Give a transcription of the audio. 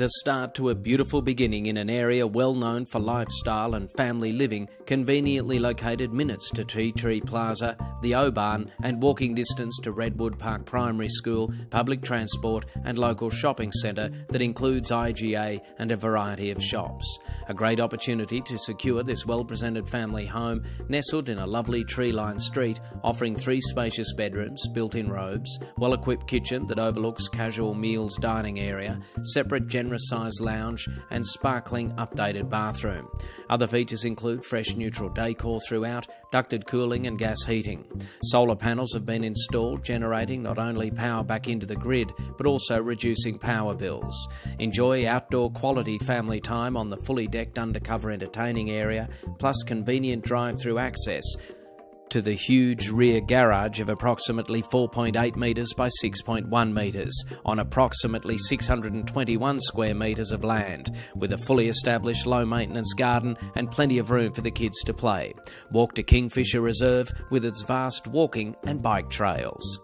The start to a beautiful beginning in an area well known for lifestyle and family living, conveniently located minutes to Tea Tree Plaza, the O-Bahn, and walking distance to Redwood Park Primary School, public transport, and local shopping centre that includes IGA and a variety of shops. A great opportunity to secure this well presented family home, nestled in a lovely tree lined street, offering three spacious bedrooms, built in robes, well equipped kitchen that overlooks casual meals dining area, separate generous sized lounge, and sparkling updated bathroom. Other features include fresh neutral decor throughout, ducted cooling, and gas heating. Solar panels have been installed, generating not only power back into the grid, but also reducing power bills. Enjoy outdoor quality family time on the fully undercover entertaining area, plus convenient drive through access to the huge rear garage of approximately 4.8 metres by 6.1 metres on approximately 621 square metres of land, with a fully established low maintenance garden and plenty of room for the kids to play. Walk to Kingfisher Reserve with its vast walking and bike trails.